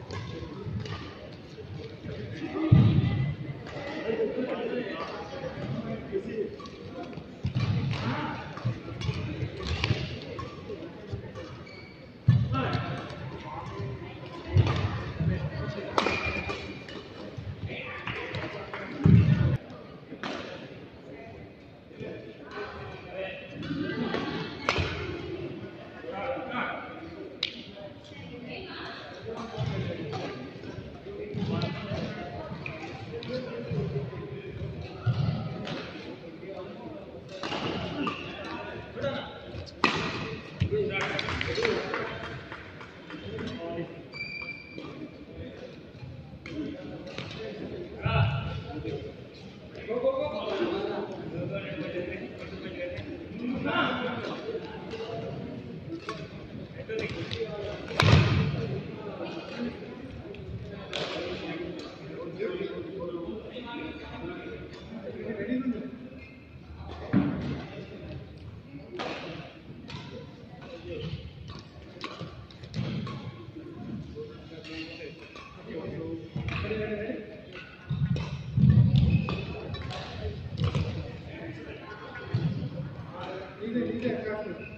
Thank you. Go, go, go, go. Ini 件家事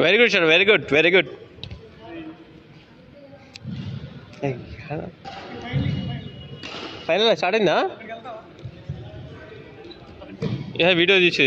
very good sir very good very good final start అయిందా ఏ video తీసి